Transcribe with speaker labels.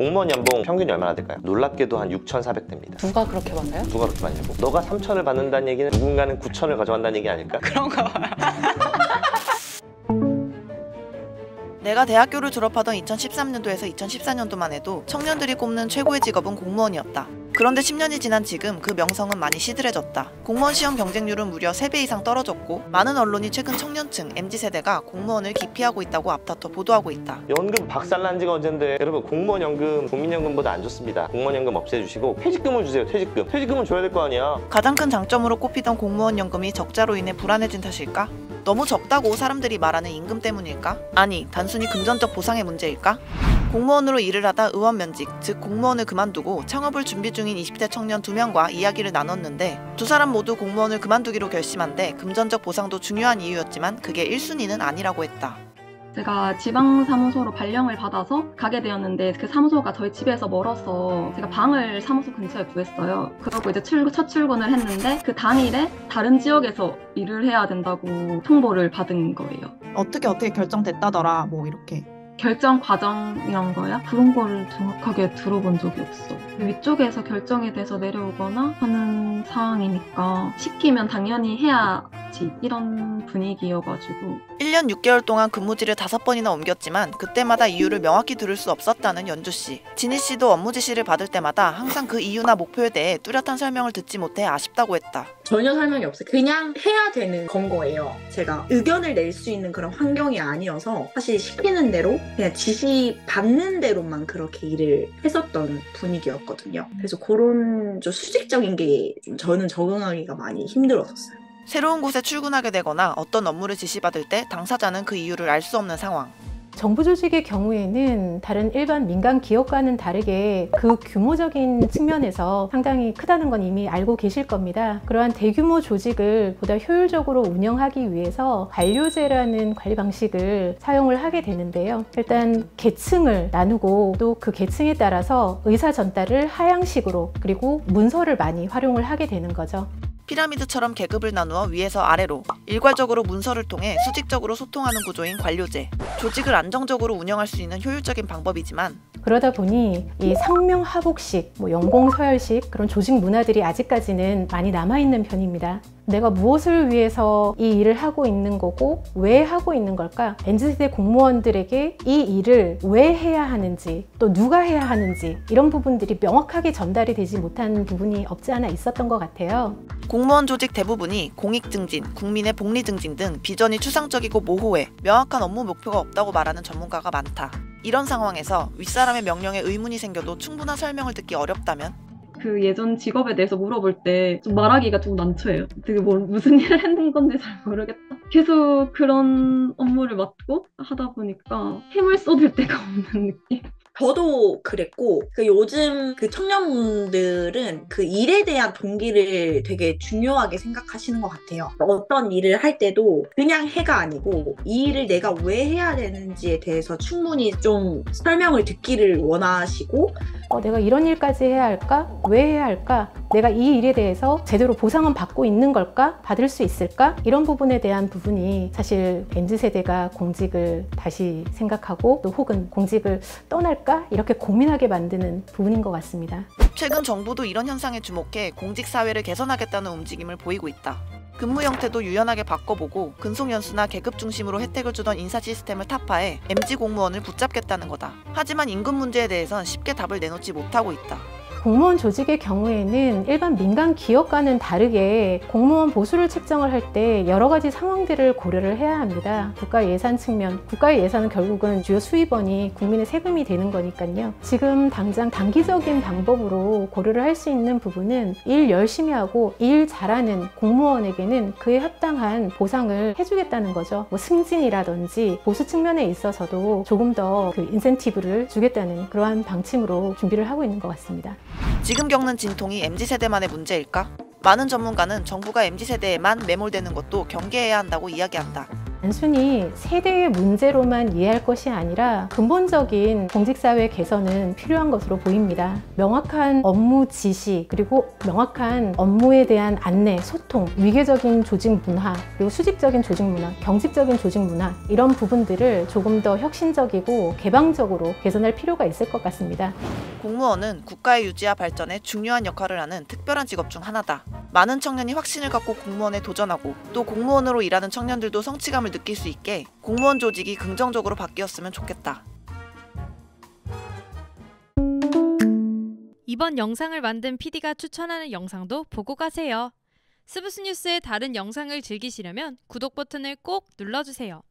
Speaker 1: 공무원 연봉 평균이 얼마나 될까요? 놀랍게도 한 6,400대입니다.
Speaker 2: 누가 그렇게 받나요?
Speaker 1: 누가 그렇게 많이 내고? 너가 3천을 받는다는 얘기는 누군가는 9천을 가져간다는 얘기 아닐까?
Speaker 2: 그런가 봐요.
Speaker 3: 내가 대학교를 졸업하던 2013년도에서 2014년도만 해도 청년들이 꼽는 최고의 직업은 공무원이었다. 그런데 10년이 지난 지금 그 명성은 많이 시들해졌다. 공무원 시험 경쟁률은 무려 3배 이상 떨어졌고 많은 언론이 최근 청년층 MZ세대가 공무원을 기피하고 있다고 앞다퉈 보도하고 있다.
Speaker 1: 연금 박살난 지가 언젠데 여러분 공무원 연금 국민연금보다 안 좋습니다. 공무원 연금 없애주시고 퇴직금을 주세요. 퇴직금. 퇴직금은 줘야 될 거 아니야.
Speaker 3: 가장 큰 장점으로 꼽히던 공무원 연금이 적자로 인해 불안해진 탓일까? 너무 적다고 사람들이 말하는 임금 때문일까? 아니, 단순히 금전적 보상의 문제일까? 공무원으로 일을 하다 의원 면직, 즉 공무원을 그만두고 창업을 준비 중인 20대 청년 두 명과 이야기를 나눴는데 두 사람 모두 공무원을 그만두기로 결심한데 금전적 보상도 중요한 이유였지만 그게 1순위는 아니라고 했다.
Speaker 4: 제가 지방사무소로 발령을 받아서 가게 되었는데 그 사무소가 저희 집에서 멀어서 제가 방을 사무소 근처에 구했어요. 그러고 이제 출근, 첫 출근을 했는데 그 당일에 다른 지역에서 일을 해야 된다고 통보를 받은 거예요.
Speaker 5: 어떻게 어떻게 결정됐다더라 뭐 이렇게
Speaker 4: 결정 과정이란 거야? 그런 거를 정확하게 들어본 적이 없어. 위쪽에서 결정이 돼서 내려오거나 하는 상황이니까 시키면 당연히 해야지 이런 분위기여가지고
Speaker 3: 1년 6개월 동안 근무지를 다섯 번이나 옮겼지만 그때마다 이유를 명확히 들을 수 없었다는 연주 씨. 진희 씨도 업무 지시를 받을 때마다 항상 그 이유나 목표에 대해 뚜렷한 설명을 듣지 못해 아쉽다고 했다.
Speaker 6: 전혀 설명이 없어요. 그냥 해야 되는 건 거예요. 제가 의견을 낼 수 있는 그런 환경이 아니어서 사실 시키는 대로 그냥 지시 받는 대로만 그렇게 일을 했었던 분위기였거든요. 그래서 그런 좀 수직적인 게 좀 저는 적응하기가 많이 힘들었었어요.
Speaker 3: 새로운 곳에 출근하게 되거나 어떤 업무를 지시받을 때 당사자는 그 이유를 알 수 없는 상황.
Speaker 7: 정부 조직의 경우에는 다른 일반 민간 기업과는 다르게 그 규모적인 측면에서 상당히 크다는 건 이미 알고 계실 겁니다. 그러한 대규모 조직을 보다 효율적으로 운영하기 위해서 관료제라는 관리 방식을 사용을 하게 되는데요. 일단 계층을 나누고 또 그 계층에 따라서 의사 전달을 하향식으로 그리고 문서를 많이 활용을 하게 되는 거죠.
Speaker 3: 피라미드처럼 계급을 나누어 위에서 아래로 일괄적으로 문서를 통해 수직적으로 소통하는 구조인 관료제. 조직을 안정적으로 운영할 수 있는 효율적인 방법이지만
Speaker 7: 그러다 보니 이 상명하복식, 뭐 연공서열식 그런 조직 문화들이 아직까지는 많이 남아있는 편입니다. 내가 무엇을 위해서 이 일을 하고 있는 거고 왜 하고 있는 걸까? MZ세대 공무원들에게 이 일을 왜 해야 하는지 또 누가 해야 하는지 이런 부분들이 명확하게 전달이 되지 못한 부분이 없지 않아 있었던 것 같아요.
Speaker 3: 공무원 조직 대부분이 공익 증진, 국민의 복리 증진 등 비전이 추상적이고 모호해 명확한 업무 목표가 없다고 말하는 전문가가 많다. 이런 상황에서 윗사람의 명령에 의문이 생겨도 충분한 설명을 듣기 어렵다면
Speaker 4: 그 예전 직업에 대해서 물어볼 때 좀 말하기가 좀 난처해요. 되게 뭐 무슨 일을 했는 건지 잘 모르겠다. 계속 그런 업무를 맡고 하다 보니까 힘을 쏟을 데가 없는 느낌.
Speaker 6: 저도 그랬고 그 요즘 그 청년분들은 그 일에 대한 동기를 되게 중요하게 생각하시는 것 같아요. 어떤 일을 할 때도 그냥 해가 아니고 이 일을 내가 왜 해야 되는지에 대해서 충분히 좀 설명을 듣기를 원하시고
Speaker 7: 어, 내가 이런 일까지 해야 할까? 왜 해야 할까? 내가 이 일에 대해서 제대로 보상은 받고 있는 걸까? 받을 수 있을까? 이런 부분에 대한 부분이 사실 MZ세대가 공직을 다시 생각하고 또 혹은 공직을 떠날까? 이렇게 고민하게 만드는 부분인 것 같습니다.
Speaker 3: 최근 정부도 이런 현상에 주목해 공직 사회를 개선하겠다는 움직임을 보이고 있다. 근무 형태도 유연하게 바꿔보고 근속연수나 계급 중심으로 혜택을 주던 인사 시스템을 타파해 MZ 공무원을 붙잡겠다는 거다. 하지만 임금 문제에 대해선 쉽게 답을 내놓지 못하고 있다.
Speaker 7: 공무원 조직의 경우에는 일반 민간 기업과는 다르게 공무원 보수를 책정을 할 때 여러 가지 상황들을 고려를 해야 합니다. 국가 예산 측면, 국가의 예산은 결국은 주요 수입원이 국민의 세금이 되는 거니까요. 지금 당장 단기적인 방법으로 고려를 할 수 있는 부분은 일 열심히 하고 일 잘하는 공무원에게는 그에 합당한 보상을 해주겠다는 거죠. 뭐 승진이라든지 보수 측면에 있어서도 조금 더 그 인센티브를 주겠다는 그러한 방침으로 준비를 하고 있는 것 같습니다.
Speaker 3: 지금 겪는 진통이 MZ세대만의 문제일까? 많은 전문가는 정부가 MZ세대에만 매몰되는 것도 경계해야 한다고 이야기한다.
Speaker 7: 단순히 세대의 문제로만 이해할 것이 아니라 근본적인 공직사회 개선은 필요한 것으로 보입니다. 명확한 업무 지시, 그리고 명확한 업무에 대한 안내, 소통, 위계적인 조직 문화, 그리고 수직적인 조직 문화, 경직적인 조직 문화, 이런 부분들을 조금 더 혁신적이고 개방적으로 개선할 필요가 있을 것 같습니다.
Speaker 3: 공무원은 국가의 유지와 발전에 중요한 역할을 하는 특별한 직업 중 하나다. 많은 청년이 확신을 갖고 공무원에 도전하고 또 공무원으로 일하는 청년들도 성취감을 느낄 수 있게 공무원 조직이 긍정적으로 바뀌었으면 좋겠다.
Speaker 2: 이번 영상을 만든 PD가 추천하는 영상도 보고 가세요. 스브스 뉴스의 다른 영상을 즐기시려면 구독 버튼을 꼭 눌러주세요.